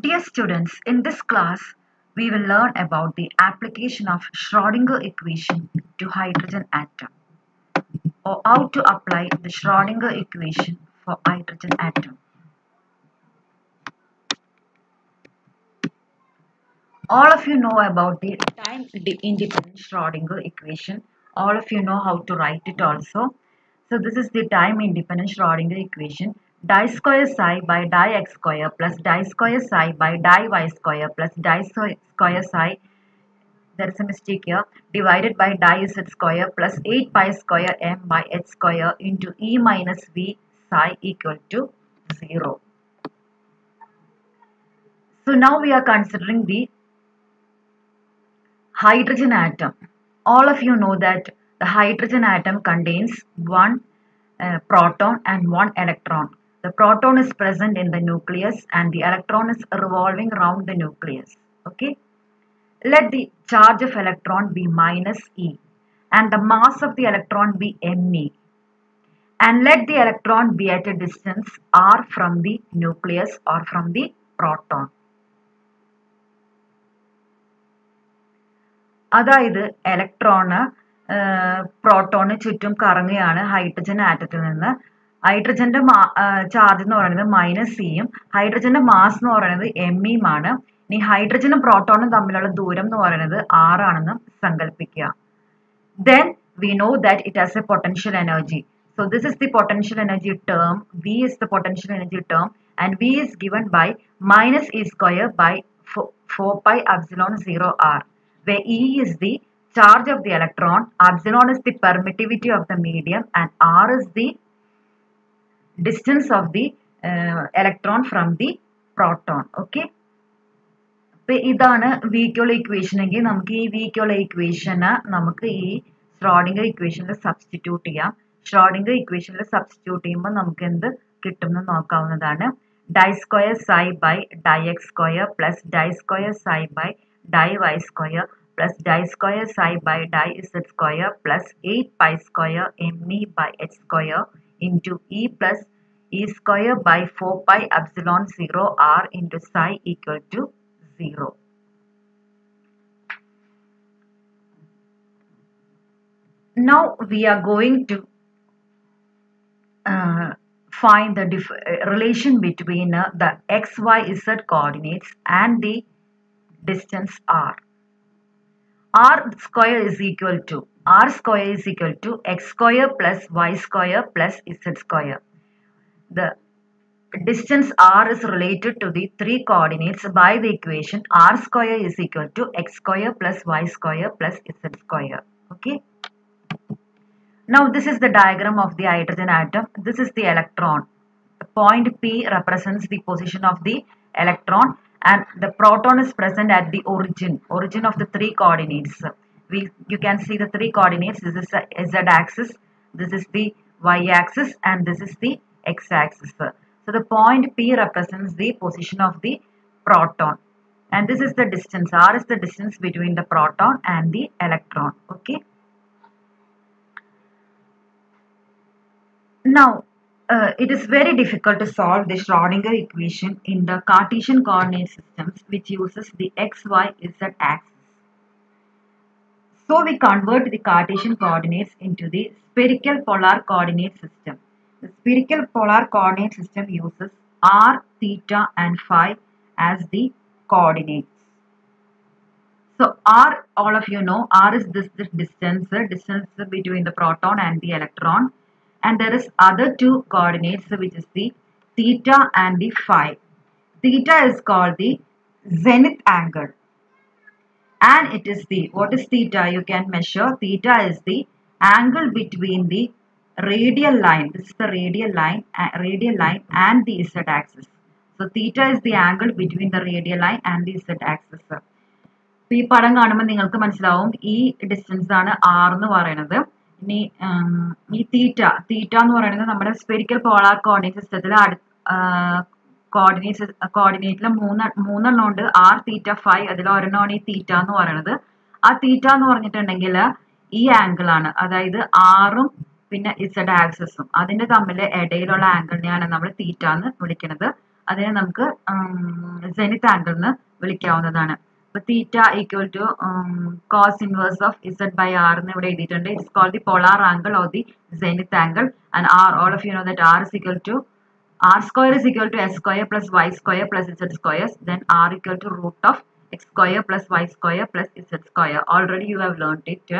Dear students, in this class, we will learn about the application of Schrodinger equation to hydrogen atom or how to apply the Schrodinger equation for hydrogen atom. All of you know about the time independent Schrodinger equation. All of you know how to write it also. So this is the time independent Schrodinger equation. Di square psi by di x square plus di square psi by di y square plus di square psi. There is a mistake here. Divided by di z square plus 8 pi square m by h square into e minus v psi equal to 0. So now we are considering the hydrogen atom. All of you know that the hydrogen atom contains one uh, proton and one electron. The proton is present in the nucleus and the electron is revolving around the nucleus. Okay. Let the charge of electron be minus E and the mass of the electron be me. And let the electron be at a distance r from the nucleus or from the proton. അതായത് electron proton ചുറ്റും കറങ്ങുകയാണ് hydrogen ആറ്റത്തിൽ നിന്ന് ഹൈഡ്രജന്റെ charge എന്ന് പറയുന്നത് minus സിയും ഹൈഡ്രജന്റെ mass എന്ന് പറയുന്നത് M ആണ്. ഇനി ഹൈഡ്രജനും പ്രോട്ടോണും തമ്മിലുള്ള ദൂരം എന്ന് പറയുന്നത് ആർ ആണെന്ന് സങ്കല്പിക്കുക then we know that it has a potential energy so this is the potential energy term V is the potential energy term and V is given by minus e square by four pi epsilon zero r where e is the charge of the electron, epsilon is the permittivity of the medium, and R is the distance of the uh, electron from the proton. Okay. അപ്പൊ ഇതാണ് വീക്കുള്ള equation എങ്കിൽ നമുക്ക് ഈ വീക്കുള്ള ഇക്വേഷന് നമുക്ക് ഈ Schrödinger ഇക്വേഷനിൽ substitute ചെയ്യാം Schrödinger ഇക്വേഷനിൽ സബ്സ്റ്റിറ്റ്യൂട്ട് ചെയ്യുമ്പോൾ നമുക്ക് എന്ത് കിട്ടുമെന്ന് നോക്കാവുന്നതാണ് d square psi by d x square plus d square psi by d y square plus d square psi by d di z square plus 8 pi square me by h square into e plus e square by 4 pi epsilon 0 r into psi equal to 0. Now we are going to uh, find the relation between uh, the x, y, z coordinates and the distance r. r square is equal to r square is equal to x square plus y square plus z square. The distance r is related to the three coordinates by the equation r square is equal to x square plus y square plus z square. Okay. Now this is the diagram of the hydrogen atom. This is the electron. Point P represents the position of the electron and the proton is present at the origin origin of the three coordinates we you can see the three coordinates. This is the z axis this is the y axis and this is the x axis. So the point p represents the position of the proton. And this is the distance r is the distance between the proton and the electron okay? Now uh, it is very difficult to solve the Schrodinger equation in the Cartesian coordinate systems which uses the x, y, z axis. So we convert the Cartesian coordinates into the spherical polar coordinate system. The spherical polar coordinate system uses r, theta and phi as the coordinates. So r, all of you know, r is this, this distance, distance between the proton and the electron and there is other two coordinates which is the theta and the phi. Theta is called the zenith angle and it is the what is theta you can measure theta is the angle between the radial line this is the radial line uh, radial line and the z axis so theta is the angle between the radial line and the z axis ഈ പടം കാണുമ്പോൾ നിങ്ങൾക്ക് മനസ്സിലാവും ഈ distance ആണ് R എന്ന് പറയുന്നത് ഇനി ഈ തീറ്റ തീറ്റ എന്ന് പറയുന്നത് നമ്മുടെ സ്പെരിക്കൽ പോളാർ കോർഡിനേറ്റ് സിസ്റ്റത്തിൽ കോർഡിനേറ്റ് കോർഡിനേറ്റിൽ മൂന്ന് മൂന്നെണ്ണം ഉണ്ട്. ആർ തീറ്റ ഫൈവ് അതിൽ ഒരെണ്ണമാണ് ഈ തീറ്റ എന്ന് പറയുന്നത് ആ തീറ്റ എന്ന് പറഞ്ഞിട്ടുണ്ടെങ്കിൽ ഈ ആംഗിൾ ആണ്. അതായത് ആറും പിന്നെ ഇസഡ് ആക്സസും അതിന്റെ തമ്മിൽ ഇടയിലുള്ള ആംഗിളിനെയാണ് നമ്മൾ തീറ്റ എന്ന് വിളിക്കുന്നത് അതിനെ നമുക്ക് സെനിത് ആംഗിൾ എന്ന് വിളിക്കാവുന്നതാണ്. അപ്പൊ theta equal to cos inverse of z by r എന്ന് ഇവിടെ എഴുതിയിട്ടുണ്ട്. It's call the polar angle of the zenith angle and are all of you know that r is equal to r square is equal to s square plus y square plus z squares then r equal to root of x square plus y square plus z square already you have learned it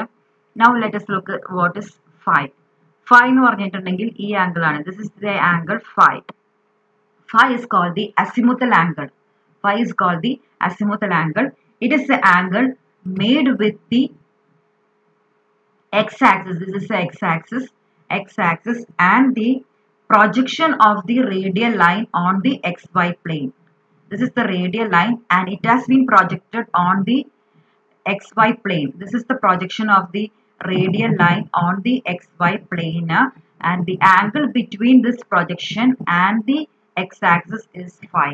now let us look at what is phi phi എന്ന് പറഞ്ഞിട്ടുണ്ടെങ്കിൽ ഈ angle ആണ് this is the angle phi phi is called the azimuthal angle phi is called the azimuthal angle it is the angle made with the x axis this is the x axis x axis and the projection of the radial line on the xy plane. This is the radial line and it has been projected on the xy plane. This is the projection of the radial line on the xy plane uh, and the angle between this projection and the x-axis is phi.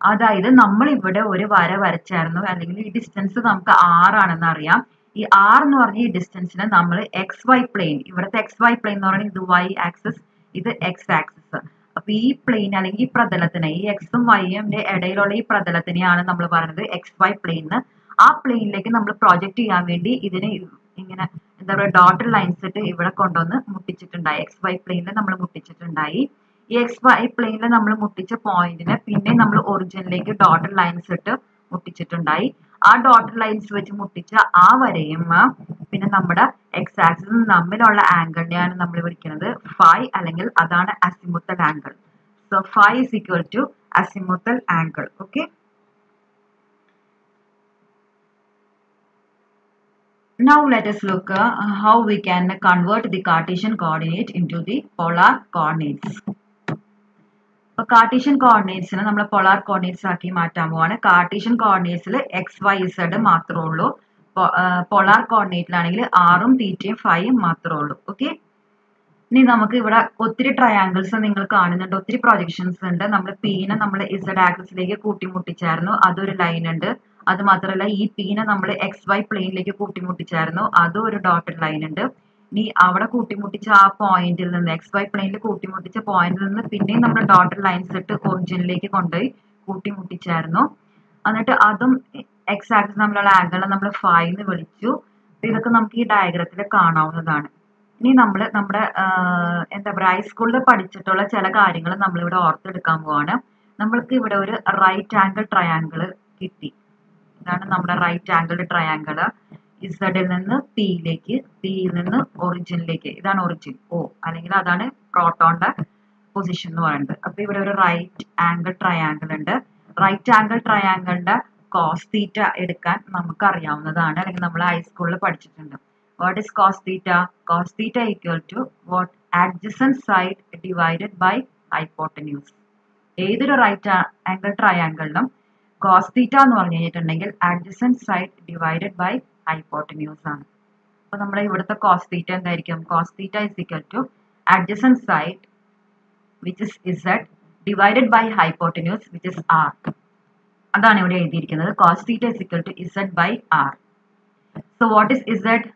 അതായത് നമ്മൾ ഇവിടെ ഒരു വര വരച്ചായിരുന്നു അല്ലെങ്കിൽ ഈ distance നമുക്ക് r അറിയാം ഈ ആർ എന്ന് പറഞ്ഞ ഈ ഡിസ്റ്റൻസിനെ നമ്മൾ എക്സ് വൈ പ്ലെയിൻ ഇവിടുത്തെ എക്സ് വൈ പ്ലെയിൻ എന്ന് പറയുന്നത് ഇത് വൈ ആക്സിസ് ഇത് എക്സ് ആക്സിസ് അപ്പൊ ഈ പ്ലെയിൻ അല്ലെങ്കിൽ ഈ പ്രതലത്തിനെ ഈ എക്സും വൈയുടെ ഇടയിലുള്ള ഈ പ്രതലത്തിനെയാണ് നമ്മൾ പറയുന്നത് എക്സ് വൈ പ്ലെയിൻ ആ പ്ലെയിനിലേക്ക് നമ്മൾ പ്രൊജക്ട് ചെയ്യാൻ വേണ്ടി ഇതിനെ ഇങ്ങനെ എന്താ പറയുക ഡോട്ടർ ലൈൻസ് ഇട്ട് ഇവിടെ കൊണ്ടുവന്ന് മുട്ടിച്ചിട്ടുണ്ടായി. എക്സ് വൈ പ്ലെയിനിൽ നമ്മൾ മുട്ടിച്ചിട്ടുണ്ടായി. ഈ എക്സ് വൈ പ്ലെയിനിൽ നമ്മൾ മുട്ടിച്ച പോയിന്റിനെ പിന്നെ നമ്മൾ ഒറിജിനിലേക്ക് ഡോട്ടർ ലൈൻസ് ഇട്ട് മുട്ടിച്ചിട്ടുണ്ടായി. ആ ഡോട്ട് ലൈൻസ് വെച്ച് മുട്ടിച്ച ആ വരയും പിന്നെ നമ്മുടെ എക്സ് ആക്സിസും തമ്മിലുള്ള ആംഗിളിനെയാണ് നമ്മൾ വിളിക്കുന്നത്. ഫൈ അല്ലെങ്കിൽ അതാണ് azimuthal angle so phi is equal to azimuthal angle okay Now let us look uh, how we can convert the Cartesian coordinate into the polar coordinates. അപ്പൊ കാർട്ടീഷ്യൻ കോർഡിനേറ്റ്സിനെ നമ്മൾ പൊളാർ കോർഡിനേറ്റ്സ് ആക്കി മാറ്റാൻ പോവാണ്. കാർട്ടീഷ്യൻ കോർഡിനേറ്റ്സിൽ X Y Z മാത്രമേ ഉള്ളൂ. Polar കോർഡിനേറ്റിലാണെങ്കിൽ ആറും തീറ്റയും ഫൈവും മാത്രമേ ഉള്ളൂ. ഓക്കെ ഇനി നമുക്ക് ഇവിടെ ഒത്തിരി ട്രയാങ്കിൾസ് നിങ്ങൾ കാണുന്നുണ്ട്. ഒത്തിരി പ്രൊജക്ഷൻസ് ഉണ്ട്. നമ്മൾ പീനെ നമ്മൾ ഇസഡ് ആക്സിസിലേക്ക് കൂട്ടിമുട്ടിച്ചായിരുന്നു. അതൊരു ലൈൻ ഉണ്ട്. അത് മാത്രമല്ല ഈ പീനെ നമ്മൾ എക്സ് വൈ പ്ലെയിനിലേക്ക് കൂട്ടിമുട്ടിച്ചായിരുന്നു. അതും ഒരു ഡോട്ടഡ് ലൈൻ ഉണ്ട്. ഇനി അവിടെ കൂട്ടിമുട്ടിച്ച ആ പോയിന്റിൽ നിന്ന് എക്സ് വൈ പ്ലെയിനിൽ കൂട്ടിമുട്ടിച്ച പോയിന്റിൽ നിന്ന് പിന്നെയും നമ്മൾ ഡോട്ടഡ് ലൈൻസ് ഇട്ട് ഒറിജിനിലേക്ക് കൊണ്ടുപോയി കൂട്ടിമുട്ടിച്ചായിരുന്നു. എന്നിട്ട് അതും എക്സ് ആക്സിസ് തമ്മിലുള്ള ആംഗിൾ നമ്മൾ ഫൈവ് എന്ന് വിളിച്ചു. ഇതൊക്കെ നമുക്ക് ഈ ഡയഗ്രത്തിൽ കാണാവുന്നതാണ്. ഇനി നമ്മൾ നമ്മുടെ എന്താ പറയുക ഹൈസ്കൂളിൽ പഠിച്ചിട്ടുള്ള ചില കാര്യങ്ങൾ നമ്മളിവിടെ ഓർത്തെടുക്കാൻ പോവാണ്. നമ്മൾക്ക് ഇവിടെ ഒരു റൈറ്റ് ആംഗിൾ ട്രയാങ്കിൾ കിട്ടി. ഇതാണ് നമ്മുടെ റൈറ്റ് ആംഗിൾ ട്രയാങ്കിൾ ഇസഡിൽ നിന്ന് പിയിലേക്ക് പിയിൽ നിന്ന് ഒറിജിനിലേക്ക് ഇതാണ് ഒറിജിൻ ഓ അല്ലെങ്കിൽ അതാണ് പ്രോട്ടോണിന്റെ പൊസിഷൻ എന്ന് പറയുന്നത്. അപ്പൊ ഇവിടെ ഒരു റൈറ്റ് ആംഗിൾ ട്രയാങ്കിൾ ഉണ്ട്. റൈറ്റ് ആംഗിൾ ട്രയാങ്കിളിന്റെ കോസ് തീറ്റ എടുക്കാൻ നമുക്ക് അറിയാവുന്നതാണ് അല്ലെങ്കിൽ നമ്മൾ ഹൈസ്കൂളിൽ പഠിച്ചിട്ടുണ്ട്. What is cos theta cos theta equal to what adjacent side divided by hypotenuse ഏതൊരു റൈറ്റ് ആംഗിൾ ട്രയാങ്കിളിനും കോസ് തീറ്റ എന്ന് പറഞ്ഞു കഴിഞ്ഞിട്ടുണ്ടെങ്കിൽ adjacent side divided by hypotenuse ആണ്. അപ്പൊ നമ്മൾ ഇവിടുത്തെ കോസ് തീറ്റ എന്തായിരിക്കും? Cos theta is equal to adjacent side which is z divided by hypotenuse which is r അതാണ് ഇവിടെ എഴുതിയിരിക്കുന്നത്. Cos theta is equal to z by r so what is z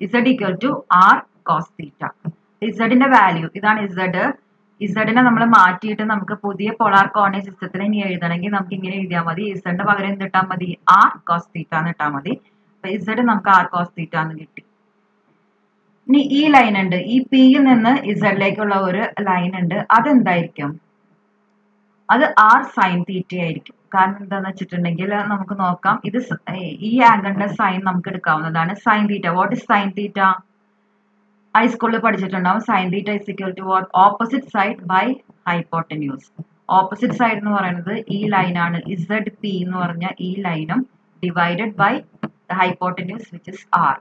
z equal to r cos theta ഇസഡിന്റെ value ഇതാണ് z ഇസഡിനെ നമ്മൾ മാറ്റിയിട്ട് നമുക്ക് പുതിയ polar coordinate സിസ്റ്റത്തിൽ ഇനി എഴുതണമെങ്കിൽ നമുക്ക് ഇങ്ങനെ എഴുതിയാൽ മതി. ഇസഡിന്റെ പകരം എന്ത് ഇട്ടാൽ മതി? ആർ കോസ് തീറ്റ എന്ന് ഇട്ടാൽ മതി. ഇസഡ് നമുക്ക് ആർ കോസ് തീറ്റ എന്ന് കിട്ടി. ഇനി ഈ ലൈൻ ഉണ്ട്. ഈ പിയിൽ നിന്ന് ഇസഡിലേക്കുള്ള ഒരു ലൈൻ ഉണ്ട്. അതെന്തായിരിക്കും? അത് ആർ സൈൻ തീറ്റ ആയിരിക്കും. കാരണം എന്താന്ന് വെച്ചിട്ടുണ്ടെങ്കിൽ നമുക്ക് നോക്കാം. ഇത് ഈ ആംഗിളിന്റെ സൈൻ നമുക്ക് എടുക്കാവുന്നതാണ്. Sine theta what is sine theta ഹൈസ്കൂളിൽ പഠിച്ചിട്ടുണ്ടാവും. Sine theta is equal to what opposite side by hypotenuse opposite side എന്ന് പറയുന്നത് ഈ ലൈനാണ് ഇസഡ് പി എന്ന് പറഞ്ഞ ഈ ലൈനും divided by the hypotenuse which is r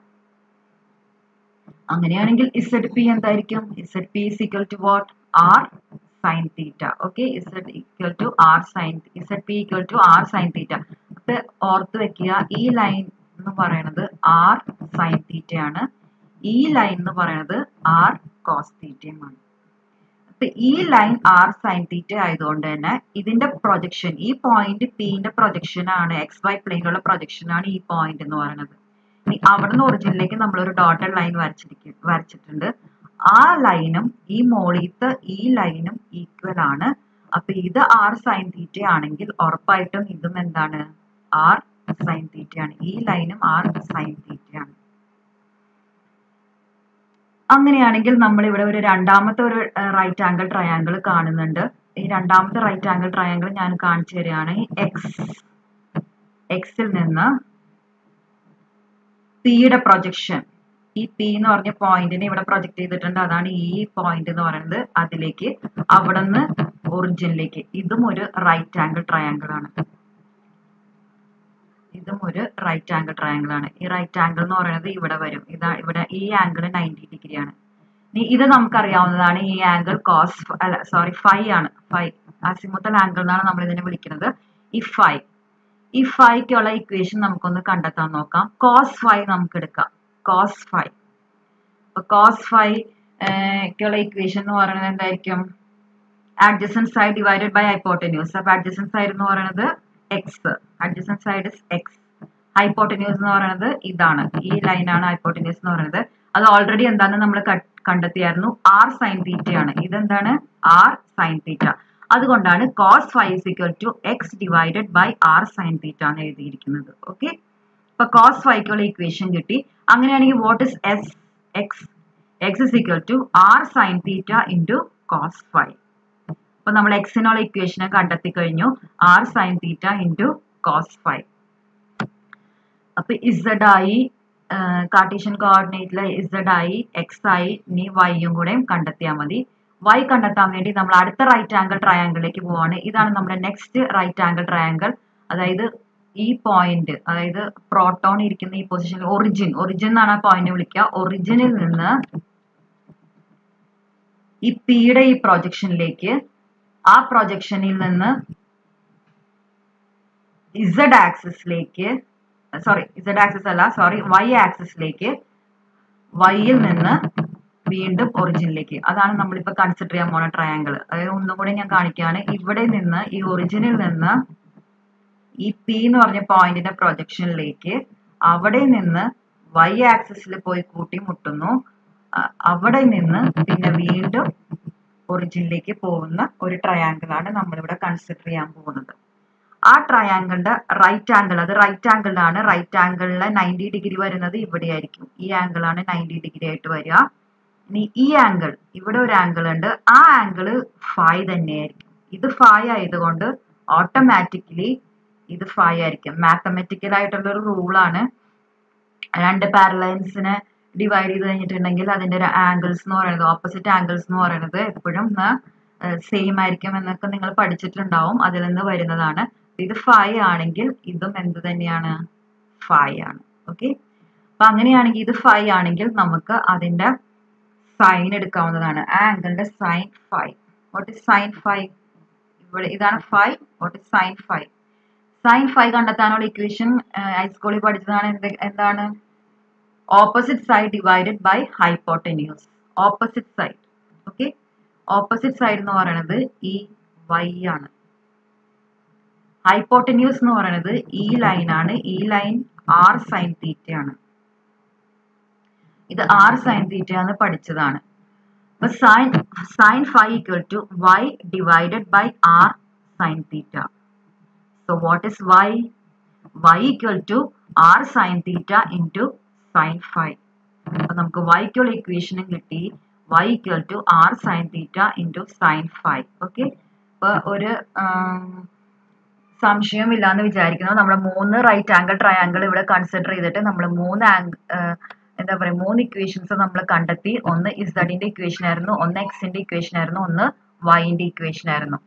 അങ്ങനെയാണെങ്കിൽ ഇസഡ് പി എന്തായിരിക്കും z p is equal to what r sine theta okay z equal to r sine z p equal to r sine theta അപ്പൊ ഓർത്ത് വെക്കുക. ഈ line എന്ന് പറയുന്നത് R sign തീറ്റയാണ് ഈ ലൈൻ എന്ന് പറയുന്നത് ആർ കോസ് തീറ്റയുമാണ് ഈ ലൈൻ ആർ സൈൻ തീറ്റ ആയതുകൊണ്ട് തന്നെ ഇതിന്റെ പ്രൊജക്ഷൻ ഈ പോയിന്റ് പിന്റെ പ്രൊജക്ഷൻ ആണ് എക്സ് വൈ പ്ലെയിനിലുള്ള പ്രൊജക്ഷൻ ആണ് ഈ പോയിന്റ് എന്ന് പറയുന്നത്. ഇനി അവിടുന്ന് ഒറിജിനിലേക്ക് നമ്മൾ ഒരു ഡോട്ടഡ് ലൈൻ വരച്ചിരിക്കും വരച്ചിട്ടുണ്ട്. ആ ലൈനും ഈ മോളിത്തെ ഈ ലൈനും ഈക്വൽ ആണ്. അപ്പൊ ഇത് ആർ സൈൻ തീറ്റ ആണെങ്കിൽ ഉറപ്പായിട്ടും ഇതും എന്താണ്? ആർ സൈൻ തീറ്റയാണ് ഈ ലൈനും ആർ സൈൻ തീറ്റയാണ് അങ്ങനെയാണെങ്കിൽ നമ്മൾ ഇവിടെ ഒരു രണ്ടാമത്തെ ഒരു റൈറ്റ് ആംഗിൾ ട്രയാങ്കിൾ കാണുന്നുണ്ട്. ഈ രണ്ടാമത്തെ റൈറ്റ് ആംഗിൾ ട്രയാങ്കിൾ ഞാൻ കാണിച്ചു തരികയാണ്. എക്സ് എക്സിൽ നിന്ന് പിയുടെ പ്രൊജക്ഷൻ ഈ പി എന്ന് പറഞ്ഞ പോയിന്റിനെ ഇവിടെ പ്രൊജക്ട് ചെയ്തിട്ടുണ്ട്. അതാണ് ഈ പോയിന്റ് എന്ന് പറയുന്നത്. അതിലേക്ക് അവിടെ നിന്ന് ഒറിജിനിലേക്ക് ഇതും ഒരു റൈറ്റ് ആംഗിൾ ട്രയാങ്കിൾ ആണ്. ഇതും ഒരു റൈറ്റ് ആംഗിൾ ട്രയാങ്കിൾ ആണ്. ഈ റൈറ്റ് ആംഗിൾ എന്ന് പറയുന്നത് ഇവിടെ വരും. ഇതാ ഇവിടെ ഈ ആംഗിൾ നയന്റി ഡിഗ്രി ആണ്. ഇത് നമുക്കറിയാവുന്നതാണ് ഈ ആംഗിൾ കോസ് അല്ല സോറി ഫൈ ആണ്. ഫൈ അസിമുത്തൽ ആംഗിൾ എന്നാണ് നമ്മൾ ഇതിനെ വിളിക്കുന്നത്. ഈ ഫൈ ഈ ഫൈക്കുള്ള ഇക്വേഷൻ നമുക്കൊന്ന് കണ്ടെത്താൻ നോക്കാം. കോസ് ഫൈ നമുക്ക് എടുക്കാം. കോസ് ഫൈ അപ്പൊ കോസ് ഫൈ ക്കുള്ള ഇക്വേഷൻ എന്ന് പറയുന്നത് എന്തായിരിക്കും? Adjacent side divided by hypotenuse അപ്പൊ അഡ്ജസ്റ്റൻസ് സൈഡ് എന്ന് പറയുന്നത് x adjacent side is x hypotenuse എന്ന് പറയുന്നത് ഇതാണ്. ഈ ലൈനാണ് ഹൈപ്പോട്ടന്യൂസ് എന്ന് പറയുന്നത്. അത് ഓൾറെഡി എന്താണ് നമ്മൾ കണ്ടെത്തിയായിരുന്നു? ആർ സൈൻ തീറ്റയാണ് ഇതെന്താണ്? ആർ സൈൻ തീറ്റ അതുകൊണ്ടാണ് cos phi is equal to x divided by r sine theta എന്ന് എഴുതിയിരിക്കുന്നത്. ഓക്കെ ഇപ്പൊ കോസ് ഫൈക്കുള്ള ഇക്വേഷൻ കിട്ടി. അങ്ങനെയാണെങ്കിൽ what is is x x is equal to r sine theta into cos phi അപ്പൊ നമ്മൾ എക്സിനുള്ള ഇക്വേഷനെ കണ്ടെത്തി കഴിഞ്ഞു r sine theta into cos phi അപ്പൊ ഇസഡ് ആയി കാർട്ടീഷ്യൻ കോർഡിനേറ്റിലെ ഇസഡ് ആയി എക്സ് ആയി ഇനി വൈയും കൂടെ കണ്ടെത്തിയാൽ മതി. വൈ കണ്ടെത്താൻ വേണ്ടി നമ്മൾ അടുത്ത റൈറ്റ് ആംഗിൾ ട്രയാങ്കിളിലേക്ക് പോവാണ്. ഇതാണ് നമ്മുടെ നെക്സ്റ്റ് റൈറ്റ് ആംഗിൾ ട്രയാങ്കിൾ അതായത് ഈ പോയിന്റ് അതായത് പ്രോട്ടോൺ ഇരിക്കുന്ന ഈ പൊസിഷൻ ഒറിജിൻ ഒറിജിൻ എന്നാണ് ആ പോയിന്റ് വിളിക്കുക. ഒറിജിനിൽ നിന്ന് ഈ പിയുടെ ഈ പ്രൊജക്ഷനിലേക്ക് ആ പ്രൊജക്ഷനിൽ നിന്ന് ഇസഡ് ആക്സിസിലേക്ക് സോറി ഇസഡ് ആക്സിസ് അല്ല സോറി വൈ ആക്സിസിലേക്ക് വൈയിൽ നിന്ന് വീണ്ടും ഒറിജിനിലേക്ക് അതാണ് നമ്മളിപ്പോ കൺസിഡർ ചെയ്യാൻ പോണ ട്രയാങ്കിൾ അതായത് ഒന്നും കൂടി ഞാൻ കാണിക്കുകയാണ്. ഇവിടെ നിന്ന് ഈ ഒറിജിനിൽ നിന്ന് ഈ പി എന്ന് പറഞ്ഞ പോയിന്റിന്റെ പ്രൊജക്ഷനിലേക്ക് അവിടെ നിന്ന് വൈ ആക്സിസിൽ പോയി കൂട്ടിമുട്ടുന്നു. അവിടെ നിന്ന് പിന്നെ വീണ്ടും ഒറിജിനിലേക്ക് പോകുന്ന ഒരു ട്രയാങ്കിൾ ആണ് നമ്മളിവിടെ കൺസിഡർ ചെയ്യാൻ പോകുന്നത്. ആ ട്രയാങ്കിളിന്റെ റൈറ്റ് ആംഗിൾ അത് റൈറ്റ് ആംഗിളിലാണ് റൈറ്റ് ആംഗിളിലെ നയന്റി ഡിഗ്രി വരുന്നത് ഇവിടെ ആയിരിക്കും ഈ ആംഗിൾ ആണ് നയന്റി ഡിഗ്രി ആയിട്ട് വരിക. ഇനി ഈ ആംഗിൾ ഇവിടെ ഒരു ആംഗിൾ ഉണ്ട് ആ ആംഗിൾ ഫൈ തന്നെയായിരിക്കും. ഇത് ഫൈ ആയതുകൊണ്ട് ഓട്ടോമാറ്റിക്കലി ഇത് ഫൈ ആയിരിക്കും. മാത്തമെറ്റിക്കൽ ആയിട്ടുള്ള ഒരു റൂളാണ് രണ്ട് പാരലൈൻസിനെ ഡിവൈഡ് ചെയ്ത് കഴിഞ്ഞിട്ടുണ്ടെങ്കിൽ അതിന്റെ ആംഗിൾസ് എന്ന് പറയുന്നത് ഓപ്പോസിറ്റ് ആംഗിൾസ് എന്ന് പറയുന്നത് എപ്പോഴും സെയിം ആയിരിക്കും എന്നൊക്കെ നിങ്ങൾ പഠിച്ചിട്ടുണ്ടാവും. അതിൽ നിന്ന് വരുന്നതാണ്. ഇത് ഫൈ ആണെങ്കിൽ ഇതും എന്ത് തന്നെയാണ്? ഫൈ ആണ്. ഓക്കെ അപ്പൊ അങ്ങനെയാണെങ്കിൽ ഇത് ഫൈ ആണെങ്കിൽ നമുക്ക് അതിന്റെ സൈൻ എടുക്കാവുന്നതാണ്. ആംഗിളിന്റെ sine phi what is sine phi ഇവിടെ ഇതാണ് phi what is sine phi sine phi കണ്ടെത്താനുള്ള ഇക്വേഷൻ ഹൈസ്കൂളിൽ പഠിച്ചതാണ് എന്താണ്? Opposite side divided by hypotenuse opposite side okay opposite side എന്ന് പറയുന്നത് ഈ വൈ ആണ്. ഹൈപ്പോട്ടന്യൂസ് എന്ന് പറയുന്നത് ഈ ലൈൻ ആണ്. ഈ ലൈൻ ആർ സൈൻ തീറ്റയാണ് ഇത് ആർ സൈൻ തീറ്റ പഠിച്ചതാണ്. അപ്പൊ sine sine phi equal to y divided by r sine theta so what is y y equal to r sine theta into sine phi അപ്പൊ നമുക്ക് വൈക്കുള്ള ഇക്വേഷനും കിട്ടി. y equal to r sin theta into sin phi. Okay അപ്പൊ ഒരു സംശയമില്ല എന്ന് വിചാരിക്കുന്നു. നമ്മൾ മൂന്ന് റൈറ്റ് ആംഗിൾ ട്രയാങ്കിൾ ഇവിടെ കൺസിഡർ ചെയ്തിട്ട് നമ്മൾ മൂന്ന് ആംഗിൾ എന്താ പറയുക മൂന്ന് ഇക്വേഷൻസ് നമ്മൾ കണ്ടെത്തി. ഒന്ന് ഇസഡിന്റെ ഇക്വേഷൻ ആയിരുന്നു ഒന്ന് എക്സിന്റെ ഇക്വേഷൻ ആയിരുന്നു ഒന്ന് വൈന്റെ ഇക്വേഷൻ ആയിരുന്നു.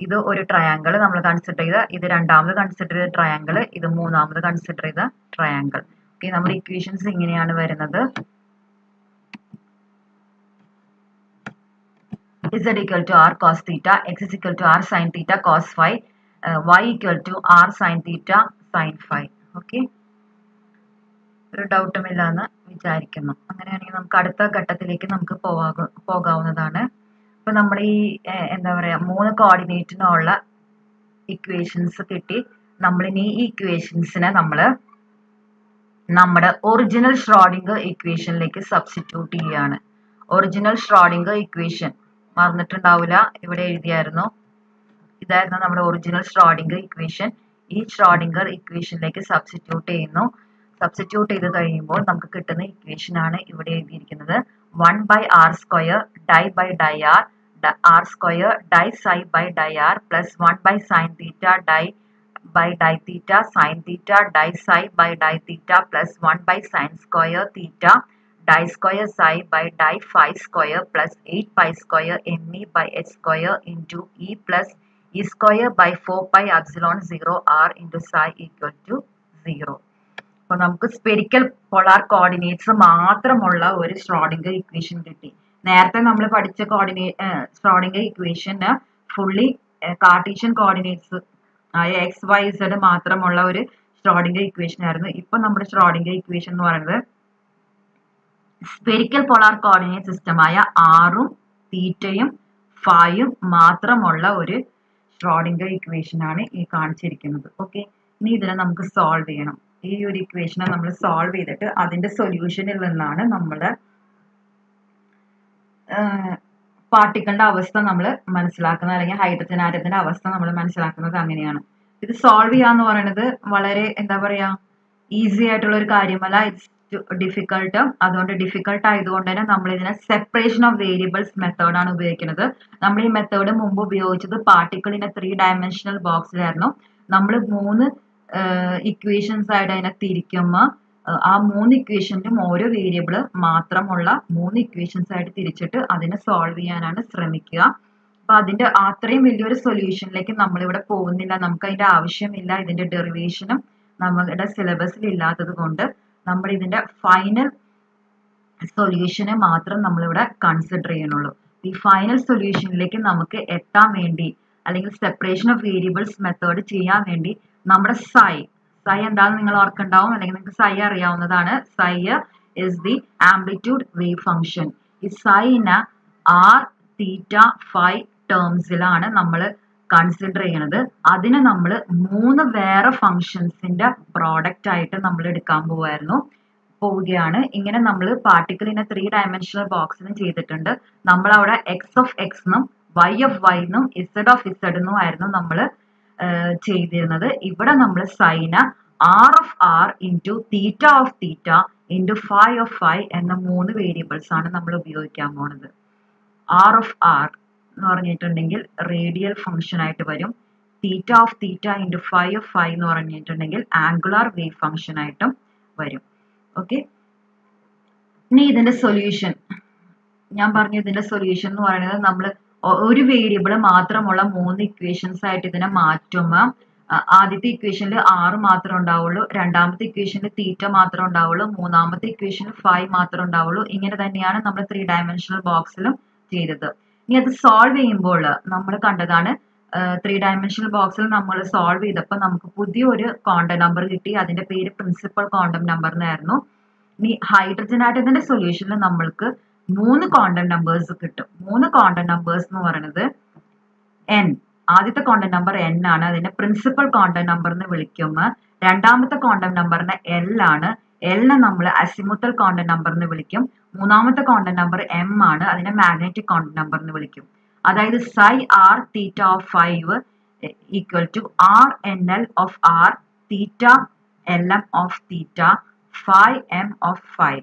ഇത് ഒരു ട്രയാങ്കിൾ നമ്മൾ കൺസിഡർ ചെയ്ത ഇത് രണ്ടാമത് കൺസിഡർ ചെയ്ത ട്രയാങ്കിൾ ഇത് മൂന്നാമത് കൺസിഡർ ചെയ്ത ട്രയാങ്കിൾ ഓക്കെ നമ്മുടെ ഇക്വേഷൻസ് ഇങ്ങനെയാണ് വരുന്നത്. Equal to r cos theta, x is equal to r sin theta cos phi, uh, y equal to r sin theta sin phi. Okay ഒരു ഡൗട്ടും ഇല്ല എന്ന് വിചാരിക്കുന്നു. അങ്ങനെയാണെങ്കിൽ നമുക്ക് അടുത്ത ഘട്ടത്തിലേക്ക് നമുക്ക് പോകാ പോകാവുന്നതാണ്. ഇപ്പൊ നമ്മൾ ഈ എന്താ പറയാ മൂന്ന് കോർഡിനേറ്റിനുള്ള ഇക്വേഷൻസ് കിട്ടി. നമ്മളിനി ഈ ഇക്വേഷൻസിനെ നമ്മൾ നമ്മുടെ ഒറിജിനൽ ഷ്രോഡിംഗർ ഇക്വേഷനിലേക്ക് സബ്സ്റ്റിറ്റ്യൂട്ട് ചെയ്യുകയാണ്. ഒറിജിനൽ ഷ്രോഡിംഗർ ഇക്വേഷൻ മറന്നിട്ടുണ്ടാവില്ല. ഇവിടെ എഴുതിയായിരുന്നു. ഇതായിരുന്നു നമ്മുടെ ഒറിജിനൽ ഷ്രോഡിംഗർ ഇക്വേഷൻ ഈ ഷ്രോഡിംഗർ ഇക്വേഷനിലേക്ക് സബ്സ്റ്റിറ്റ്യൂട്ട് ചെയ്യുന്നു. സബ്സ്റ്റിറ്റ്യൂട്ട് ചെയ്ത് കഴിയുമ്പോൾ നമുക്ക് കിട്ടുന്ന ഇക്വേഷൻ ആണ് ഇവിടെ എഴുതിയിരിക്കുന്നത്. One by r square d by d r r square d psi by d r plus one by sine theta d by di theta sin theta di psi by di theta plus 1 by sin square theta di square psi by di phi square plus 8 pi square me by h square into e plus e square by 4 pi epsilon 0 r into psi equal to 0. അപ്പോൾ നമുക്ക് spherical polar coordinates മാത്രമുള്ള ഒരു സ്ട്രോഡിംഗർ equation കിട്ടി നേരത്തെ നമ്മൾ പഠിച്ച കോർഡിനേ Schrodinger ഇക്വേഷന് ഫുള്ളി കാർട്ടീഷ്യൻ കോർഡിനേറ്റ്സ് ആയ എക്സ് വൈ സെഡ് മാത്രമുള്ള ഒരു സ്ട്രോഡിംഗർ ഇക്വേഷൻ ആയിരുന്നു. ഇപ്പൊ നമ്മുടെ സ്ട്രോഡിംഗർ ഇക്വേഷൻ എന്ന് പറയുന്നത് സ്പെരിക്കൽ പോളാർ കോർഡിനേറ്റ് സിസ്റ്റമായ ആറും തീറ്റയും ഫായും മാത്രമുള്ള ഒരു സ്ട്രോഡിംഗർ ഇക്വേഷൻ ആണ് ഈ കാണിച്ചിരിക്കുന്നത്. ഓക്കെ ഇനി ഇതിനെ നമുക്ക് സോൾവ് ചെയ്യണം. ഈ ഒരു ഇക്വേഷനെ നമ്മൾ സോൾവ് ചെയ്തിട്ട് അതിന്റെ സൊല്യൂഷനിൽ നിന്നാണ് നമ്മുടെ പാർട്ടിക്കിളിന്റെ അവസ്ഥ നമ്മൾ മനസ്സിലാക്കുന്നത് അല്ലെങ്കിൽ ഹൈഡ്രജൻ ആറ്റത്തിന്റെ അവസ്ഥ നമ്മൾ മനസ്സിലാക്കുന്നത് അങ്ങനെയാണ്. ഇത് സോൾവ് ചെയ്യാന്ന് പറയുന്നത് വളരെ എന്താ പറയാ ഈസി ആയിട്ടുള്ള ഒരു കാര്യമല്ല. ഇറ്റ്സ് ഡിഫിക്കൾട്ട് അതുകൊണ്ട് ഡിഫിക്കൾട്ട് ആയതുകൊണ്ട് തന്നെ നമ്മൾ ഇതിനെ സെപ്പറേഷൻ ഓഫ് വേരിയബിൾസ് മെത്തേഡാണ് ഉപയോഗിക്കുന്നത്. നമ്മൾ ഈ മെത്തേഡ് മുമ്പ് ഉപയോഗിച്ചത് പാർട്ടിക്കിളിന്റെ ത്രീ ഡയമെൻഷണൽ ബോക്സിലായിരുന്നു നമ്മൾ മൂന്ന് ഇക്വേഷൻസ് ആയിട്ട് അതിനെ തിരിക്കുമ്പോൾ ആ മൂന്ന് ഇക്വേഷനിലും ഓരോ വേരിയബിൾ മാത്രമുള്ള മൂന്ന് ഇക്വേഷൻസ് ആയിട്ട് തിരിച്ചിട്ട് അതിനെ സോൾവ് ചെയ്യാനാണ് ശ്രമിക്കുക. അപ്പൊ അതിന്റെ അത്രയും വലിയൊരു സൊല്യൂഷനിലേക്ക് നമ്മളിവിടെ പോകുന്നില്ല. നമുക്ക് അതിന്റെ ആവശ്യമില്ല ഇതിന്റെ ഡെറിവേഷനും നമ്മുടെ സിലബസിൽ ഇല്ലാത്തത് കൊണ്ട് നമ്മൾ ഇതിന്റെ ഫൈനൽ സൊല്യൂഷനെ മാത്രം നമ്മളിവിടെ കൺസിഡർ ചെയ്യണുള്ളൂ ഈ ഫൈനൽ സൊല്യൂഷനിലേക്ക് നമുക്ക് എത്താൻ വേണ്ടി അല്ലെങ്കിൽ സെപ്പറേഷൻ ഓഫ് വേരിയബിൾസ് മെത്തേഡ് ചെയ്യാൻ വേണ്ടി നമ്മുടെ സൈ സൈ എന്താണെന്ന് നിങ്ങൾ ഓർക്കുണ്ടാവും. അല്ലെങ്കിൽ നിങ്ങൾക്ക് സൈ അറിയാവുന്നതാണ്. Psi is the amplitude wave function ഈ സൈന ആർ തീറ്റ ഫൈ ടേംസിലാണ് നമ്മൾ കൺസിഡർ ചെയ്യണത്. അതിനെ നമ്മൾ മൂന്ന് വേറെ ഫങ്ഷൻസിന്റെ പ്രോഡക്റ്റ് ആയിട്ട് നമ്മൾ എടുക്കാൻ പോവായിരുന്നു. പോവുകയാണ്. ഇങ്ങനെ നമ്മൾ പാർട്ടിക്കിളിനെ ത്രീ ഡയമെൻഷണൽ ബോക്സിനും ചെയ്തിട്ടുണ്ട്. നമ്മൾ അവിടെ എക്സ് ഓഫ് എക്സ് എന്നും വൈ ഓഫ് വൈ എന്നും ഇസഡ് ഓഫ് ഇസഡ് എന്നും ആയിരുന്നു നമ്മൾ ചെയ്തിരുന്നത്. ഇവിടെ നമ്മൾ Saina r of r into theta of theta into phi of phi എന്ന മൂന്ന് വേരിയബിൾസ് ആണ് നമ്മൾ ഉപയോഗിക്കാൻ പോണത്. ആർ ഓഫ് ആർ എന്ന് പറഞ്ഞിട്ടുണ്ടെങ്കിൽ റേഡിയൽ ഫംഗ്ഷൻ ആയിട്ട് വരും. Theta of theta into phi of phi എന്ന് പറഞ്ഞിട്ടുണ്ടെങ്കിൽ ആംഗുലാർ വേവ് ഫംഗ്ഷൻ ആയിട്ടും വരും. ഓക്കെ ഇനി ഇതിന്റെ സൊല്യൂഷൻ ഞാൻ പറഞ്ഞു ഇതിന്റെ സൊല്യൂഷൻ എന്ന് പറയുന്നത് നമ്മൾ ഒരു വേരിയബിൾ മാത്രമുള്ള മൂന്ന് ഇക്വേഷൻസ് ആയിട്ട് ഇതിനെ മാറ്റുമ്പോൾ ആദ്യത്തെ ഇക്വേഷനിൽ ആറ് മാത്രം ഉണ്ടാവുള്ളൂ രണ്ടാമത്തെ ഇക്വേഷനിൽ തീറ്റ മാത്രം ഉണ്ടാവുള്ളൂ മൂന്നാമത്തെ ഇക്വേഷനിൽ ഫൈവ് മാത്രം ഉണ്ടാവുള്ളൂ. ഇങ്ങനെ തന്നെയാണ് നമ്മൾ ത്രീ ഡയമെൻഷണൽ ബോക്സിലും ചെയ്തത്. ഇനി അത് സോൾവ് ചെയ്യുമ്പോൾ നമ്മൾ കണ്ടതാണ് ത്രീ ഡയമെൻഷണൽ ബോക്സിൽ നമ്മൾ സോൾവ് ചെയ്തപ്പോൾ നമുക്ക് പുതിയൊരു കോണ്ടം നമ്പർ കിട്ടി. അതിന്റെ പേര് പ്രിൻസിപ്പൽ കോണ്ടം നമ്പർ എന്നായിരുന്നു ഇനി ഹൈഡ്രജൻ ആറ്റത്തിന്റെ സൊല്യൂഷനിൽ നമ്മൾക്ക് മൂന്ന് കോണ്ടന്റ് നമ്പേഴ്സ് കിട്ടും. മൂന്ന് കോണ്ടന്റ് നമ്പേഴ്സ് എന്ന് പറയുന്നത് എൻ ആദ്യത്തെ കോണ്ടന്റ് നമ്പർ എൻ ആണ്. അതിനെ പ്രിൻസിപ്പൽ കോണ്ടന്റ് നമ്പർ എന്ന് വിളിക്കുമ്പോൾ രണ്ടാമത്തെ കോണ്ടന്റ് നമ്പറിനെ എൽ ആണ്. എല്ലിനെ നമ്മൾ അസിമുത്തൽ കോണ്ടന്റ് നമ്പർ എന്ന് വിളിക്കും. മൂന്നാമത്തെ കോണ്ടന്റ് നമ്പർ എം ആണ്. അതിനെ മാഗ്നറ്റിക് കോണ്ടന്റ് നമ്പർ എന്ന് വിളിക്കും. അതായത് psi r theta of phi equal to r n l of r theta l m of theta phi m of phi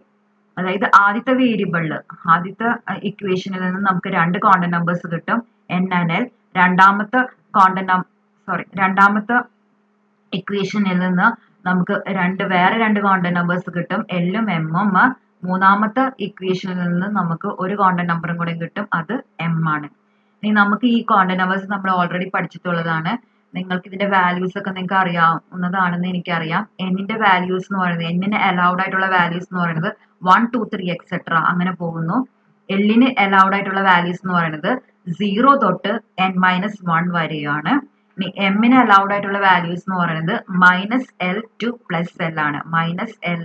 അതായത് ആദ്യത്തെ വേരിയബിളിൽ ആദ്യത്തെ ഇക്വേഷനിൽ നിന്ന് നമുക്ക് രണ്ട് കോണ്ടൻ നമ്പേഴ്സ് കിട്ടും. എൻ എൻ എൽ രണ്ടാമത്തെ കോണ്ടൻ സോറി രണ്ടാമത്തെ ഇക്വേഷനിൽ നിന്ന് നമുക്ക് രണ്ട് വേറെ രണ്ട് കോണ്ടൻ നമ്പേഴ്സ് കിട്ടും. എല്ലും എമ്മും മൂന്നാമത്തെ ഇക്വേഷനിൽ നിന്ന് നമുക്ക് ഒരു കോണ്ടൻ നമ്പറും കൂടെ കിട്ടും. അത് എം ആണ്. ഇനി നമുക്ക് ഈ കോണ്ടൻ നമ്പേഴ്സ് നമ്മൾ ഓൾറെഡി പഠിച്ചിട്ടുള്ളതാണ്. നിങ്ങൾക്ക് ഇതിന്റെ വാല്യൂസ് ഒക്കെ നിങ്ങൾക്ക് അറിയാവുന്നതാണെന്ന് എനിക്കറിയാം. എന്നിന്റെ വാല്യൂസ് എന്ന് പറയുന്നത് എന്നിന് അലൗഡ് ആയിട്ടുള്ള വാല്യൂസ് എന്ന് പറയുന്നത് വൺ ടു ത്രീ എക്സെട്ര അങ്ങനെ പോകുന്നു. എല്ലിന് അലൗഡ് ആയിട്ടുള്ള വാല്യൂസ് എന്ന് പറയുന്നത് സീറോ തൊട്ട് എൻ മൈനസ് വൺ വരെയാണ്. ഇനി എമ്മിന് അലൗഡ് ആയിട്ടുള്ള വാല്യൂസ് എന്ന് പറയുന്നത് minus l to plus l ആണ്. Minus l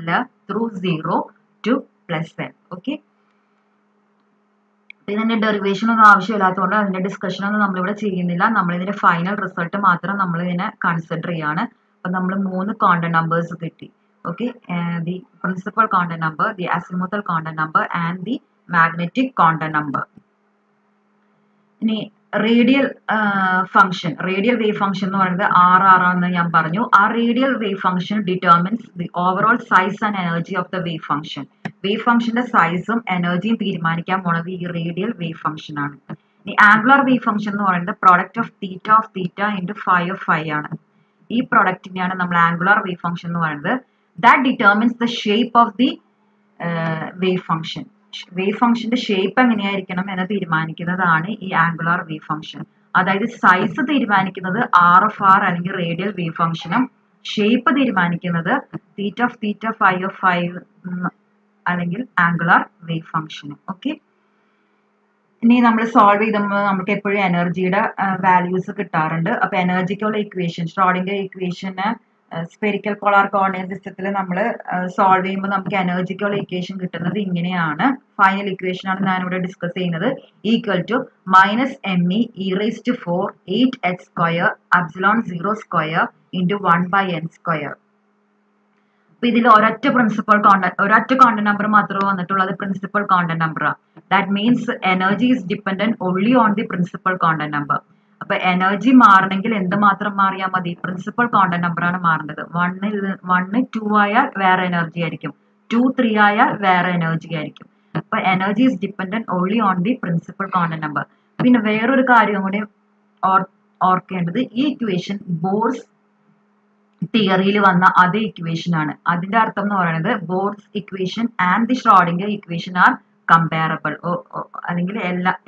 through zero to plus l okay ഇതിന്റെ ഡെറിവേഷൻ ഒന്നും ആവശ്യമില്ലാത്തതുകൊണ്ട് അതിന്റെ ഡിസ്കഷൻ ഒന്നും നമ്മളിവിടെ ചെയ്യുന്നില്ല. നമ്മൾ ഇതിന്റെ ഫൈനൽ റിസൾട്ട് മാത്രം നമ്മൾ ഇതിനെ കൺസിഡർ ചെയ്യാണ്. അപ്പൊ നമ്മൾ മൂന്ന് കോണ്ടന്റ് നമ്പേഴ്സ് കിട്ടി. Okay the principal quantum number the azimuthal quantum number and the magnetic quantum number ഇനി radial function radial wave function എന്ന് പറയുന്നത് ആർ ആർ ആണെന്ന് ഞാൻ പറഞ്ഞു. ആ radial wave function determines the overall size and energy of the wave function wave ഫംഗ്ഷന്റെ സൈസും എനർജിയും തീരുമാനിക്കാൻ പോണത് ഈ റേഡിയൽ വേവ് ഫംഗ്ഷൻ ആണ്. ഈ ആംഗുലർ വേവ് ഫംഗ്ഷൻ എന്ന് പറയുന്നത് product of theta of theta into phi of phi ആണ്. ഈ പ്രൊഡക്റ്റിനെയാണ് നമ്മൾ ആംഗുലർ വേവ് ഫംഗ്ഷൻ എന്ന് പറയുന്നത്. That the shape of the uh, wave function. Wave ഫംഗ്ഷന്റെ ഷേപ്പ് എങ്ങനെയായിരിക്കണം എന്ന് തീരുമാനിക്കുന്നതാണ് ഈ ആംഗുലാർ വേവ് ഫംഗ്ഷൻ അതായത് സൈസ് തീരുമാനിക്കുന്നത് ആർ എഫ് ആർ അല്ലെങ്കിൽ റേഡിയൽ വേവ് ഫംഗ്ഷനും ഷേപ്പ് തീരുമാനിക്കുന്നത് theta of theta phi of phi അല്ലെങ്കിൽ ആംഗുലാർ വേവ് ഫംഗ്ഷനും ഓക്കെ ഇനി നമ്മൾ സോൾവ് ചെയ്തുമ്പോൾ നമുക്ക് എപ്പോഴും എനർജിയുടെ വാല്യൂസ് കിട്ടാറുണ്ട്. അപ്പൊ എനർജിക്കുള്ള ഇക്വേഷൻ ഷ്രോഡിന്റെ ഇക്വേഷന് സ്പെരിക്കൽ പോളാർ കോർഡിനേറ്റ് സിസ്റ്റത്തിൽ നമ്മൾ സോൾവ് ചെയ്യുമ്പോൾ നമുക്ക് എനർജിക്കുള്ള ഇക്വേഷൻ കിട്ടുന്നത് ഇങ്ങനെയാണ്. ഫൈനൽ ഇക്വേഷൻ ആണ് ഞാൻ ഇവിടെ ഡിസ്കസ് ചെയ്യുന്നത്. Equal to minus m e raise to four eight h square epsilon zero square into one by n square അപ്പൊ ഇതിൽ ഒരൊറ്റ പ്രിൻസിപ്പൽ കോണ്ടന്റ് ഒരൊറ്റ കോണ്ടന്റ് നമ്പർ മാത്രമേ വന്നിട്ടുള്ളൂ. അത് പ്രിൻസിപ്പൽ കോണ്ടന്റ് നമ്പറാണ് that means energy is dependent only on the principal quantum number അപ്പൊ energy മാറണമെങ്കിൽ എന്ത് മാത്രം മാറിയാൽ മതി പ്രിൻസിപ്പൽ കോണ്ടന്റ് ആണ് മാറേണ്ടത്. വണ്ണിൽ വണ്ണ് ടു ആയാൽ വേറെ എനർജി ആയിരിക്കും. ടു ത്രീ ആയാൽ വേറെ എനർജി ആയിരിക്കും. അപ്പൊ energy is dependent only on the principal quantum number പിന്നെ വേറൊരു കാര്യം കൂടി ഓർ ഓർക്കേണ്ടത് ഈ ഇക്വേഷൻ ബോർസ് തിയറിയിൽ വന്ന അതേ ഇക്വേഷൻ ആണ്. അതിന്റെ അർത്ഥം എന്ന് പറയുന്നത് Bohr's equation and the Schrodinger equation are comparable അല്ലെങ്കിൽ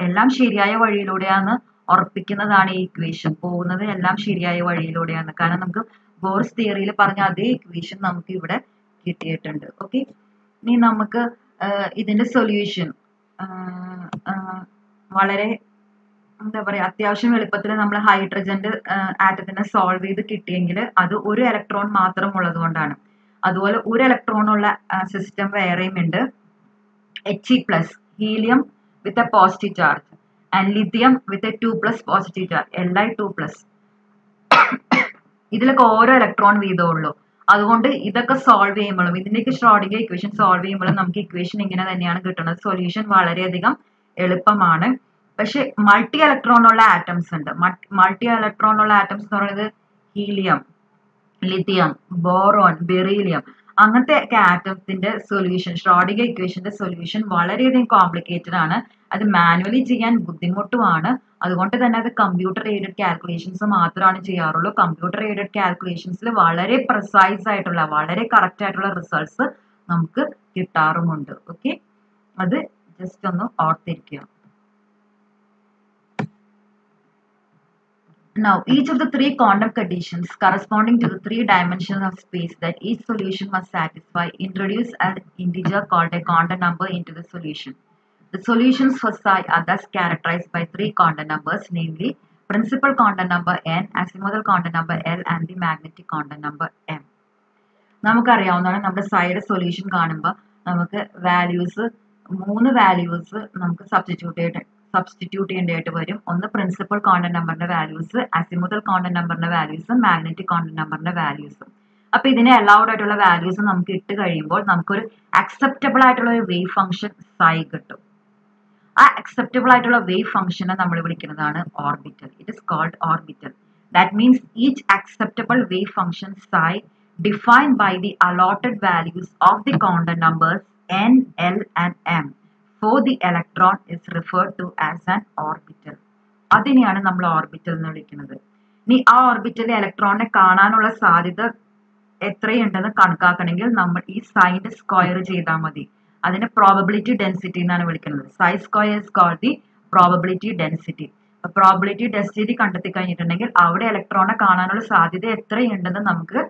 എല്ലാം ശരിയായ വഴിയിലൂടെയാണ് ഉറപ്പിക്കുന്നതാണ് ഈ ഇക്വേഷൻ പോകുന്നത് എല്ലാം ശരിയായ വഴിയിലൂടെയാണ്. കാരണം നമുക്ക് ബോർസ് തിയറിയിൽ പറഞ്ഞ അതേ ഇക്വേഷൻ നമുക്ക് ഇവിടെ കിട്ടിയിട്ടുണ്ട്. ഓക്കെ ഇനി നമുക്ക് ഇതിന്റെ സൊല്യൂഷൻ വളരെ എന്താ പറയാ അത്യാവശ്യം എളുപ്പത്തിൽ നമ്മൾ ഹൈഡ്രജന്റെ ആറ്റത്തിനെ സോൾവ് ചെയ്ത് കിട്ടിയെങ്കിൽ അത് ഒരു ഇലക്ട്രോൺ മാത്രം ഉള്ളത് കൊണ്ടാണ്. അതുപോലെ ഒരു ഇലക്ട്രോൺ ഉള്ള സിസ്റ്റം വേറെയും ഉണ്ട്. H E plus helium with a positive charge and lithium a two plus positive charge L I two plus ഇതിലൊക്കെ ഓരോ ഇലക്ട്രോൺ വീതമുള്ളൂ അതുകൊണ്ട് ഇതൊക്കെ സോൾവ് ചെയ്യുമ്പോഴും ഇതിന്റെയൊക്കെ ഷ്രോഡിംഗർ ഇക്വേഷൻ സോൾവ് ചെയ്യുമ്പോഴും നമുക്ക് ഇക്വേഷൻ ഇങ്ങനെ തന്നെയാണ് കിട്ടുന്നത്. സൊല്യൂഷൻ വളരെയധികം എളുപ്പമാണ്. പക്ഷെ മൾട്ടി ഇലക്ട്രോൺ ഉള്ള ആറ്റംസ് ഉണ്ട്. മൾട്ടി ഇലക്ട്രോൺ ഉള്ള ആറ്റംസ് എന്ന് പറയുന്നത് ഹീലിയം ലിഥിയം ബോറോൺ ബെറീലിയം അങ്ങനത്തെ ഒക്കെ ആറ്റംസിന്റെ സൊല്യൂഷൻ ഷ്രോഡിംഗർ ഇക്വേഷന്റെ സൊല്യൂഷൻ വളരെയധികം കോംപ്ലിക്കേറ്റഡ് ആണ്. അത് മാനുവലി ചെയ്യാൻ ബുദ്ധിമുട്ടുമാണ് അതുകൊണ്ട് തന്നെ അത് കമ്പ്യൂട്ടർ എയ്ഡഡ് കാൽക്കുലേഷൻസ് മാത്രമാണ് ചെയ്യാറുള്ളൂ കമ്പ്യൂട്ടർ എയ്ഡഡ് കാൽക്കുലേഷൻസിൽ വളരെ പ്രിസൈസ് ആയിട്ടുള്ള വളരെ കറക്റ്റ് ആയിട്ടുള്ള റിസൾട്ട്സ് നമുക്ക് കിട്ടാറുമുണ്ട് ഓക്കെ അത് ജസ്റ്റ് ഒന്ന് ഓർത്തിരിക്കുക Now, each of the three quantum conditions corresponding to the three dimensions of space that each solution must satisfy introduce an integer called a quantum number into the solution. The solutions for psi are thus characterized by three quantum numbers, namely principal quantum number n, azimuthal quantum number L, and the magnetic quantum number m. നമുക്കറിയാവുന്നതാണ് നമ്മുടെ side solution കാണുമ്പോൾ നമുക്ക് values മൂന്ന് values നമുക്ക് substitute ചെയ്തിട്ട് substitute ചെയ്യേണ്ടതായിട്ട് വരും. ഒന്ന് പ്രിൻസിപ്പൽ കോണ്ടന്റ് നമ്പറിന്റെ വാല്യൂസ് അസിമുതൽ കോണ്ടന്റ് നമ്പറിന്റെ വാല്യൂസ് മാഗ്നറ്റിക് കോണ്ടന്റ് നമ്പറിന്റെ വാല്യൂസ് അപ്പൊ ഇതിനെ അലൗഡ് ആയിട്ടുള്ള വാല്യൂസ് നമുക്ക് ഇട്ട് കഴിയുമ്പോൾ നമുക്കൊരു അക്സെപ്റ്റബിൾ ആയിട്ടുള്ള ഒരു വേവ് ഫംഗ്ഷൻ സൈ കിട്ടും. ആ അക്സെപ്റ്റബിൾ ആയിട്ടുള്ള വേവ് ഫംഗ്ഷനെ നമ്മൾ വിളിക്കുന്നതാണ് orbital it is called orbital that means each acceptable wave function psi defined by the allotted values of the quantum numbers N L and M for the electron is referred to as an orbital അതിനെയാണ് നമ്മൾ orbital എന്ന് വിളിക്കുന്നത്. ഇനി ആ ഓർബിറ്റലിൽ ഇലക്ട്രോണിനെ കാണാനുള്ള സാധ്യത എത്രയുണ്ടെന്ന് കണക്കാക്കണമെങ്കിൽ നമ്മൾ ഈ സൈന്റെ സ്ക്വയർ ചെയ്താൽ മതി. അതിനെ പ്രോബബിലിറ്റി ഡെൻസിറ്റി എന്നാണ് വിളിക്കുന്നത്. Psi square is call the probability density probability density കണ്ടെത്തി കഴിഞ്ഞിട്ടുണ്ടെങ്കിൽ അവിടെ ഇലക്ട്രോണെ കാണാനുള്ള സാധ്യത എത്രയുണ്ടെന്ന് നമുക്ക്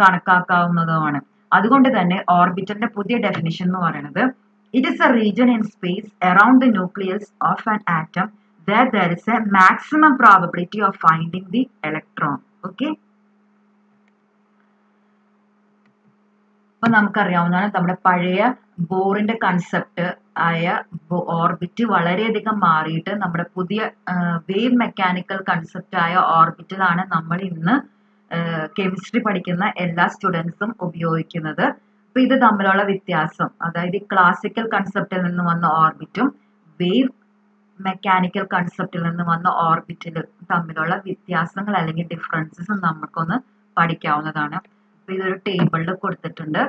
കണക്കാക്കാവുന്നതുമാണ്. അതുകൊണ്ട് തന്നെ ഓർബിറ്റലിന്റെ പുതിയ ഡെഫിനിഷൻ എന്ന് പറയുന്നത് it is a region in space around the nucleus of an atom where there is a maximum probability of finding the electron okay അപ്പൊ നമുക്കറിയാവുന്നതാണ് നമ്മുടെ പഴയ ബോറിന്റെ കൺസെപ്റ്റ് ആയ ഓർബിറ്റ് വളരെയധികം മാറിയിട്ട് നമ്മുടെ പുതിയ വേവ് മെക്കാനിക്കൽ കൺസെപ്റ്റ് ആയ ഓർബിറ്റിലാണ് നമ്മൾ ഇന്ന് കെമിസ്ട്രി പഠിക്കുന്ന എല്ലാ സ്റ്റുഡൻസും ഉപയോഗിക്കുന്നത്. അപ്പൊ ഇത് തമ്മിലുള്ള വ്യത്യാസം അതായത് ക്ലാസിക്കൽ കൺസെപ്റ്റിൽ നിന്ന് വന്ന ഓർബിറ്റും വേവ് മെക്കാനിക്കൽ കൺസെപ്റ്റിൽ നിന്ന് വന്ന ഓർബിറ്റിൽ തമ്മിലുള്ള വ്യത്യാസങ്ങൾ അല്ലെങ്കിൽ ഡിഫറൻസസ് നമുക്കൊന്ന് പഠിക്കാവുന്നതാണ്. അപ്പൊ ഇതൊരു ടേബിളിൽ കൊടുത്തിട്ടുണ്ട്.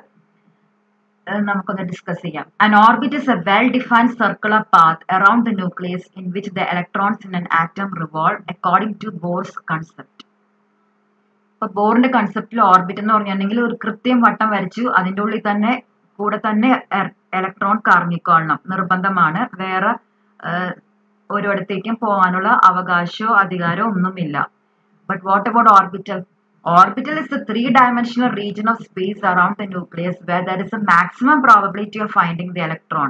നമുക്കൊന്ന് ഡിസ്കസ് ചെയ്യാം. An orbit is a well defined circular path around the nucleus in which the electrons in an atom revolve according to Bohr's concept ഇപ്പൊ ബോറിന്റെ കൺസെപ്റ്റിൽ ഓർബിറ്റ് എന്ന് പറഞ്ഞിട്ടുണ്ടെങ്കിൽ ഒരു കൃത്യം വട്ടം വരച്ചു അതിന്റെ ഉള്ളിൽ തന്നെ കൂടെ തന്നെ ഇലക്ട്രോൺ കറങ്ങിക്കൊള്ളണം. നിർബന്ധമാണ്. വേറെ ഒരിടത്തേക്കും പോകാനുള്ള അവകാശമോ അധികാരമോ ഒന്നുമില്ല. But what about orbital Orbital is the three-dimensional region of space around the nucleus where there is a maximum probability of finding the electron.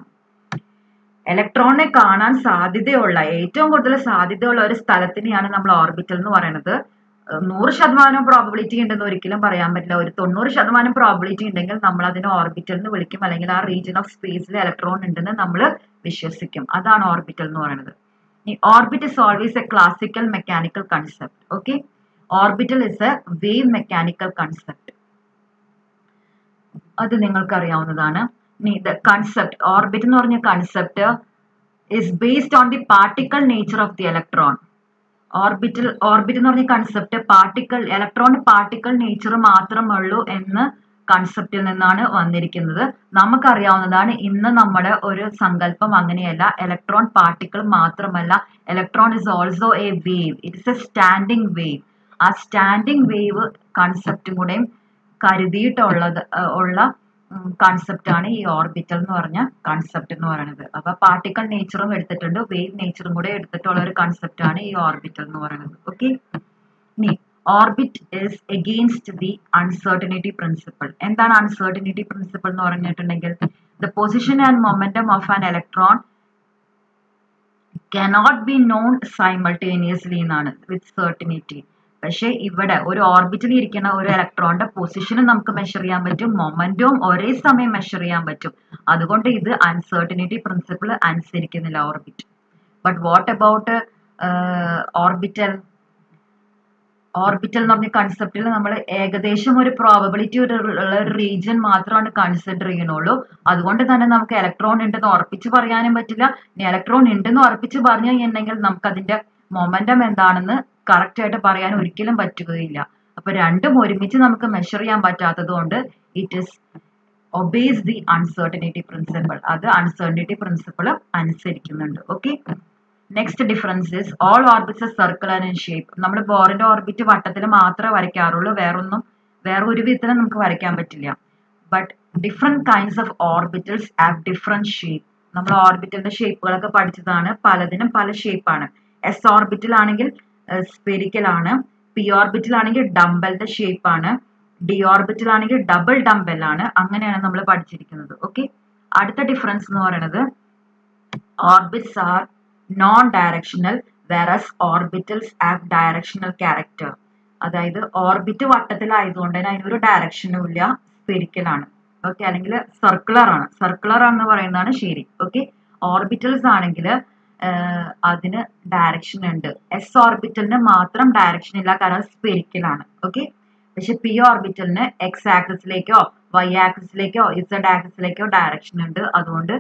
ഇലക്ട്രോണിനെ കാണാൻ സാധ്യതയുള്ള ഏറ്റവും കൂടുതൽ സാധ്യതയുള്ള ഒരു സ്ഥലത്തിനെയാണ് നമ്മൾ ഓർബിറ്റൽ എന്ന് പറയുന്നത്. നൂറ് ശതമാനം പ്രോബിലിറ്റി ഉണ്ടെന്ന് ഒരിക്കലും പറയാൻ പറ്റില്ല. ഒരു തൊണ്ണൂറ് ശതമാനം പ്രോബിലിറ്റി ഉണ്ടെങ്കിൽ നമ്മൾ അതിനെ ഓർബിറ്റൽ എന്ന് വിളിക്കും. അല്ലെങ്കിൽ ആ റീജിയൻ ഓഫ് സ്പേസിൽ ഇലക്ട്രോൺ ഉണ്ടെന്ന് നമ്മൾ വിശ്വസിക്കും. അതാണ് ഓർബിറ്റൽ എന്ന് പറയുന്നത്. ഈ orbit is always a classical mechanical concept okay orbital is a wave mechanical concept അത് നിങ്ങൾക്ക് അറിയാവുന്നതാണ് കൺസെപ്റ്റ് ഓർബിറ്റ് എന്ന് പറഞ്ഞ concept is based on the particle nature of the electron orbital orbit എന്ന് പറഞ്ഞ concept particle electron particle nature മാത്രമുള്ളൂ എന്ന് കൺസെപ്റ്റിൽ നിന്നാണ് വന്നിരിക്കുന്നത്. നമുക്കറിയാവുന്നതാണ് ഇന്ന് നമ്മുടെ ഒരു സങ്കല്പം അങ്ങനെയല്ല. ഇലക്ട്രോൺ പാർട്ടിക്കിൾ മാത്രമല്ല. Electron is also a wave it's a standing wave ആ സ്റ്റാൻഡിങ് വേവ് കൺസെപ്റ്റും കൂടെയും കരുതിയിട്ടുള്ളത് ഉള്ള കൺസെപ്റ്റ് ആണ് ഈ ഓർബിറ്റൽ എന്ന് പറഞ്ഞ കൺസെപ്റ്റ് എന്ന് പറയുന്നത് അപ്പൊ പാർട്ടിക്കൽ നേച്ചറും എടുത്തിട്ടുണ്ട് വേവ് നേച്ചറും കൂടെ എടുത്തിട്ടുള്ള ഒരു കൺസെപ്റ്റ് ആണ് ഈ ഓർബിറ്റൽ എന്ന് പറയുന്നത് okay orbit is against the uncertainty principle എന്താണ് അൺസർട്ടനിറ്റി പ്രിൻസിപ്പിൾ എന്ന് പറഞ്ഞിട്ടുണ്ടെങ്കിൽ the position and momentum of an electron cannot be known simultaneously എന്നാണ് വിത്ത് സർട്ടനിറ്റി പക്ഷെ ഇവിടെ ഒരു ഓർബിറ്റിൽ ഇരിക്കുന്ന ഒരു ഇലക്ട്രോണിന്റെ പൊസിഷനും നമുക്ക് മെഷർ ചെയ്യാൻ പറ്റും. മൊമെന്റവും ഒരേ സമയം മെഷർ ചെയ്യാൻ പറ്റും. അതുകൊണ്ട് ഇത് uncertainty principle അനുസരിക്കുന്നില്ല orbit. But what about orbital orbital എന്ന് പറഞ്ഞ കൺസെപ്റ്റിൽ നമ്മൾ ഏകദേശം ഒരു പ്രോബബിലിറ്റി ഉള്ള ഒരു റീജിയൻ മാത്രമാണ് കൺസിഡർ ചെയ്യണുള്ളൂ അതുകൊണ്ട് തന്നെ നമുക്ക് ഇലക്ട്രോൺ ഉണ്ടെന്ന് ഉറപ്പിച്ച് പറയാനും പറ്റില്ല. ഇനി ഇലക്ട്രോൺ ഉണ്ടെന്ന് ഉറപ്പിച്ച് പറഞ്ഞു കഴിഞ്ഞിട്ടുണ്ടെങ്കിൽ നമുക്ക് അതിന്റെ മൊമെന്റം എന്താണെന്ന് കറക്റ്റ് ആയിട്ട് പറയാൻ ഒരിക്കലും പറ്റുകയില്ല. അപ്പൊ രണ്ടും ഒരുമിച്ച് നമുക്ക് മെഷർ ചെയ്യാൻ പറ്റാത്തത് കൊണ്ട് it is obeys the uncertainty principle അത് uncertainty principle അനുസരിക്കുന്നുണ്ട്. Okay next difference is all orbits circular in shape നമ്മൾ ബോറിന്റെ ഓർബിറ്റ് വട്ടത്തിൽ മാത്രമേ വരയ്ക്കാറുള്ളൂ. വേറൊന്നും വേറെ ഒരു വിധത്തിലും നമുക്ക് വരയ്ക്കാൻ പറ്റില്ല. But different kinds of orbitals have different shape നമ്മൾ ഓർബിറ്റലിന്റെ ഷേപ്പുകളൊക്കെ പഠിച്ചതാണ്. പലതിനും പല ഷേപ്പാണ് എസ് ഓർബിറ്റൽ ആണെങ്കിൽ സ്പെരിക്കൽ ആണ്. പി ഓർബിറ്റൽ ആണെങ്കിൽ ഡംബലിന്റെ ഷേപ്പ് ആണ്. ഡി ഓർബിറ്റൽ ആണെങ്കിൽ ഡബിൾ ഡംബൽ ആണ്. അങ്ങനെയാണ് നമ്മൾ പഠിച്ചിരിക്കുന്നത്. ഓക്കെ അടുത്ത ഡിഫറൻസ് എന്ന് പറയുന്നത് orbits are non directional whereas orbitals have directional character അതായത് ഓർബിറ്റ് വട്ടത്തിലായതുകൊണ്ട് തന്നെ അതിനൊരു ഡയറക്ഷനും ഇല്ല. സ്പെരിക്കൽ ആണ്. ഓക്കെ അല്ലെങ്കിൽ സർക്കുലർ ആണ്. സർക്കുലർ ആണെന്ന് പറയുന്നതാണ് ശരി. ഓക്കെ ഓർബിറ്റൽസ് ആണെങ്കിൽ അതിന് ഡയറക്ഷൻ ഉണ്ട്. എസ് ഓർബിറ്റലിന് മാത്രം ഡയറക്ഷൻ ഇല്ല കാരണം സ്പെരിക്കലാണ് ഓക്കെ പക്ഷെ പി ഓർബിറ്റലിന് എക്സ് ആക്സിസിലേക്കോ വൈ ആക്സിസിലേക്കോ ഇസഡ് ആക്സിസിലേക്കോ ഡയറക്ഷൻ ഉണ്ട്. അതുകൊണ്ട്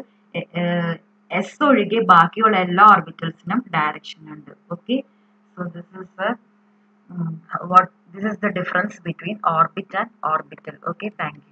എസ് ഒഴികെ ബാക്കിയുള്ള എല്ലാ ഓർബിറ്റൽസിനും ഡയറക്ഷൻ ഉണ്ട്. Okay so this is what this is the difference between orbit and orbital okay thank you